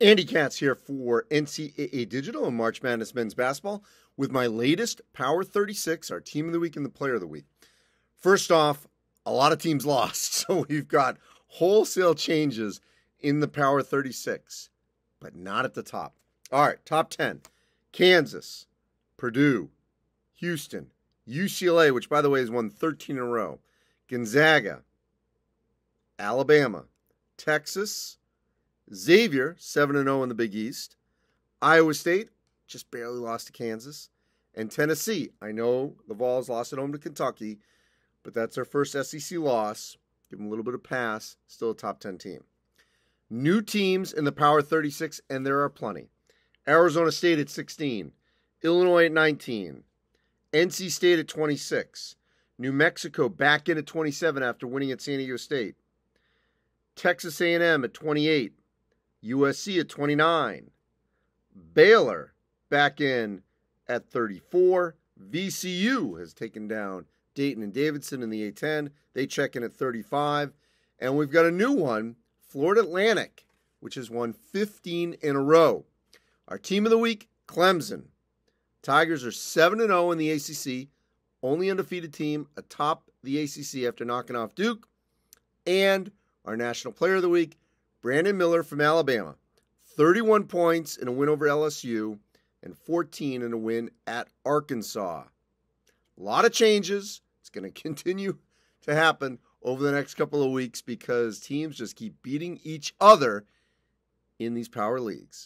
Andy Katz here for NCAA Digital and March Madness Men's Basketball with my latest Power 36, our team of the week and the player of the week. First off, a lot of teams lost, so we've got wholesale changes in the Power 36, but not at the top. All right, top 10 Kansas, Purdue, Houston, UCLA, which by the way has won 13 in a row, Gonzaga, Alabama, Texas, Xavier, 7 0 in the Big East. Iowa State, just barely lost to Kansas. And Tennessee, I know the Vols lost at home to Kentucky, but that's their first SEC loss. Give them a little bit of pass. Still a top 10 team. New teams in the Power 36, and there are plenty. Arizona State at 16, Illinois at 19, NC State at 26, New Mexico back in at 27 after winning at San Diego State, Texas A&M at 28, USC at 29. Baylor back in at 34. VCU has taken down Dayton and Davidson in the A10. They check in at 35. And we've got a new one, Florida Atlantic, which has won 15 in a row. Our team of the week, Clemson. Tigers are 7 0 in the ACC, only undefeated team atop the ACC after knocking off Duke. And our national player of the week, Brandon Miller from Alabama, 31 points in a win over LSU and 14 in a win at Arkansas. A lot of changes. It's going to continue to happen over the next couple of weeks because teams just keep beating each other in these power leagues.